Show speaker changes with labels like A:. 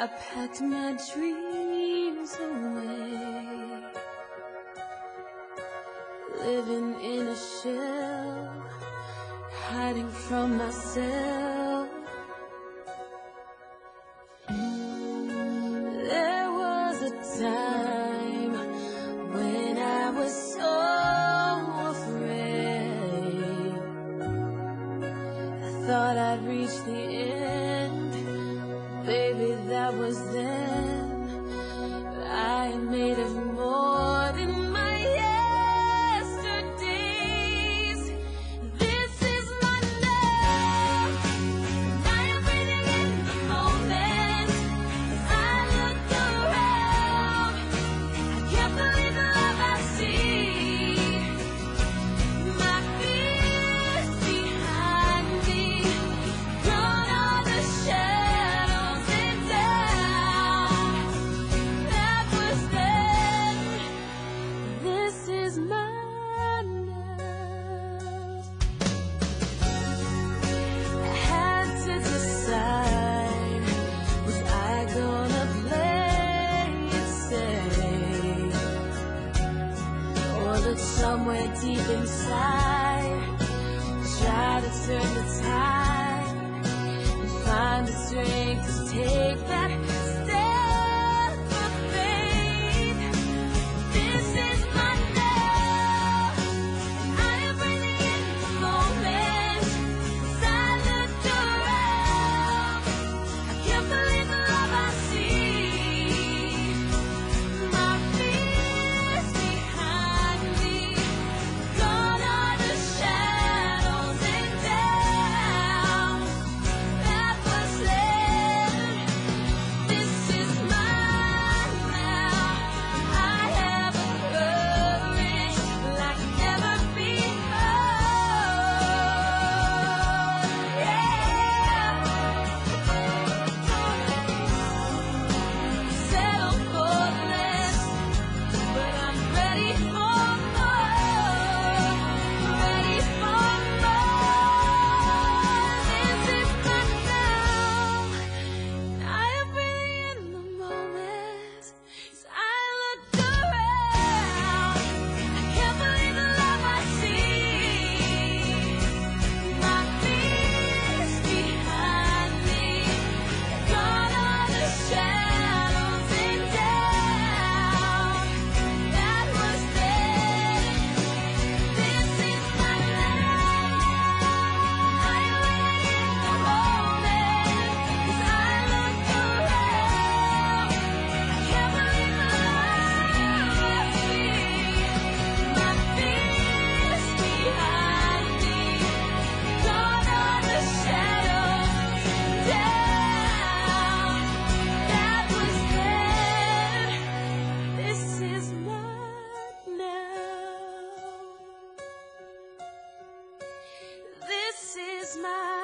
A: I packed my dreams away. Living in a shell, hiding from myself. There was a time when I was so afraid. I thought I'd reach the end, baby, that was then. I made of more somewhere deep inside, try to turn the tide and find the strength to take that my